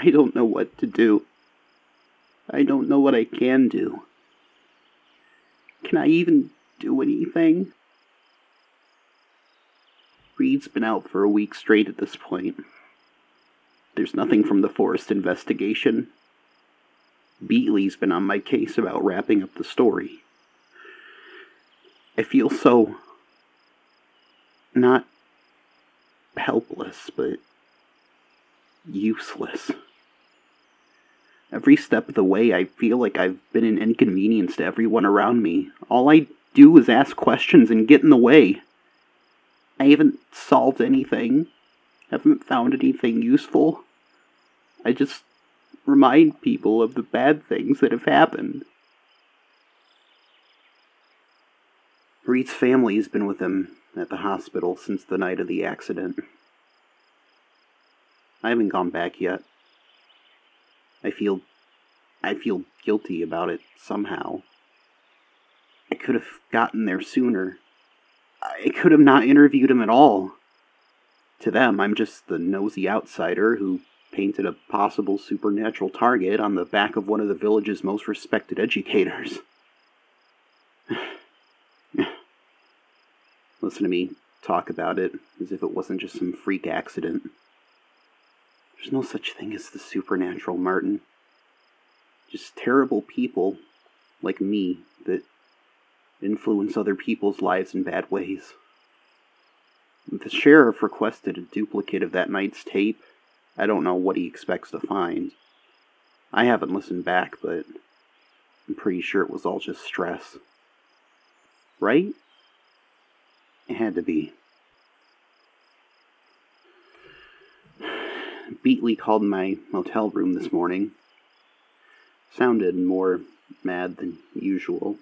I don't know what to do. I don't know what I can do. Can I even do anything? Reed's been out for a week straight at this point. There's nothing from the forest investigation. Beatley's been on my case about wrapping up the story. I feel so. not helpless, but useless. Every step of the way, I feel like I've been an inconvenience to everyone around me. All I do is ask questions and get in the way. I haven't solved anything, haven't found anything useful. I just remind people of the bad things that have happened. Reed's family has been with him at the hospital since the night of the accident. I haven't gone back yet. I feel I feel guilty about it somehow. I could have gotten there sooner. I could have not interviewed him at all. To them, I'm just the nosy outsider who painted a possible supernatural target on the back of one of the village's most respected educators. Listen to me talk about it as if it wasn't just some freak accident. There's no such thing as the supernatural, Martin. Just terrible people like me that influence other people's lives in bad ways. The sheriff requested a duplicate of that night's tape. I don't know what he expects to find. I haven't listened back, but I'm pretty sure it was all just stress. Right? It had to be. Beatley called my motel room this morning. Sounded more mad than usual.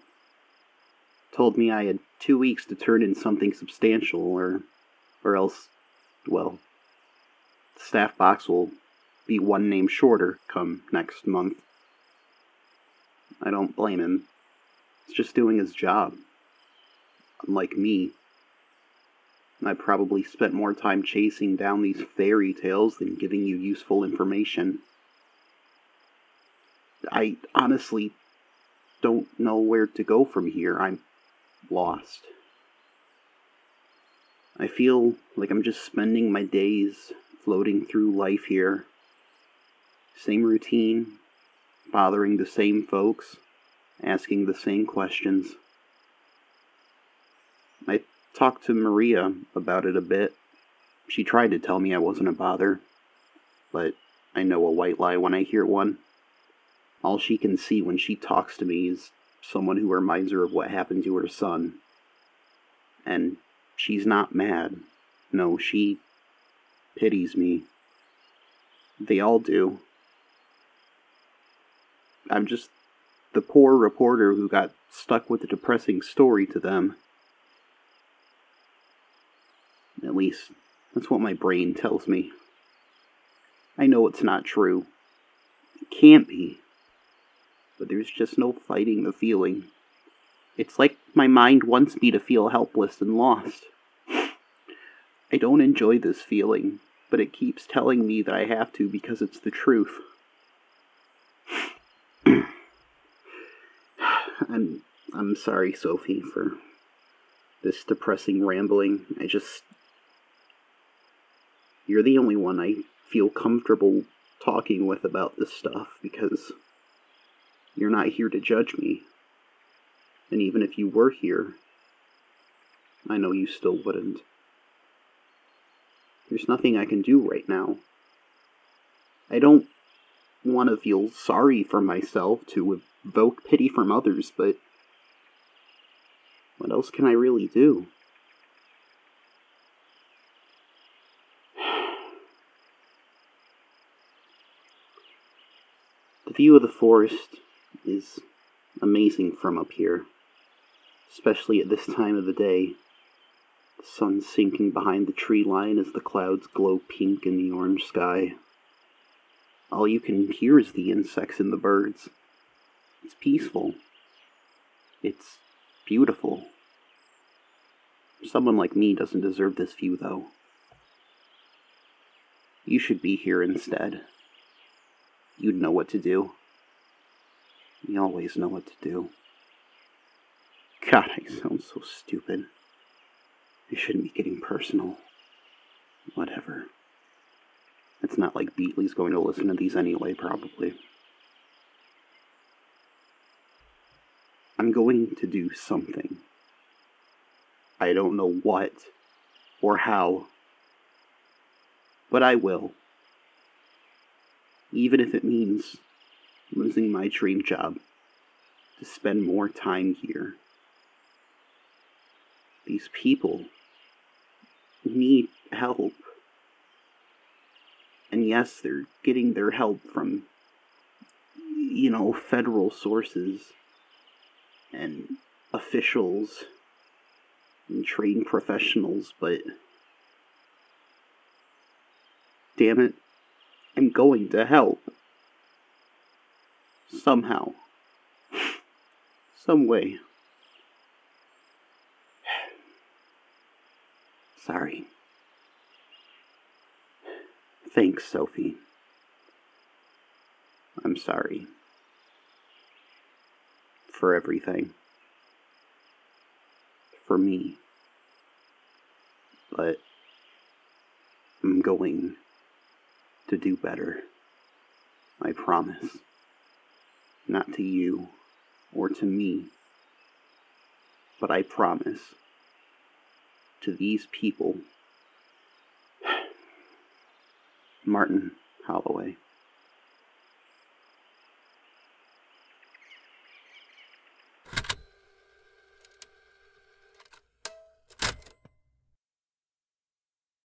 Told me I had two weeks to turn in something substantial, or, or else, well, the staff box will be one name shorter come next month. I don't blame him. He's just doing his job. Unlike me, I probably spent more time chasing down these fairy tales than giving you useful information. I honestly don't know where to go from here. I'm lost. I feel like I'm just spending my days floating through life here. Same routine, bothering the same folks, asking the same questions. I talked to Maria about it a bit. She tried to tell me I wasn't a bother, but I know a white lie when I hear one. All she can see when she talks to me is someone who reminds her of what happened to her son. And she's not mad. No, she pities me. They all do. I'm just the poor reporter who got stuck with a depressing story to them. At least, that's what my brain tells me. I know it's not true. It can't be. But there's just no fighting the feeling. It's like my mind wants me to feel helpless and lost. I don't enjoy this feeling, but it keeps telling me that I have to because it's the truth. I'm I'm sorry, Sophie, for this depressing rambling. I just you're the only one I feel comfortable talking with about this stuff because you're not here to judge me. And even if you were here, I know you still wouldn't. There's nothing I can do right now. I don't want to feel sorry for myself to evoke pity from others, but what else can I really do? The view of the forest is amazing from up here, especially at this time of the day. The sun sinking behind the tree line as the clouds glow pink in the orange sky. All you can hear is the insects and the birds. It's peaceful. It's beautiful. Someone like me doesn't deserve this view, though. You should be here instead. you'd know what to do. You always know what to do. God, I sound so stupid. I shouldn't be getting personal. Whatever. It's not like Beatley's going to listen to these anyway, probably. I'm going to do something. I don't know what or how, but I will. Even if it means losing my dream job to spend more time here. These people need help. And yes, they're getting their help from, you know, federal sources and officials and trained professionals, but damn it, I'm going to help. Somehow. Some way. Sorry. Thanks, Sophie. I'm sorry. For everything. For me. But I'm going to do better. I promise. Not to you or to me, but I promise to these people. Martin Holloway.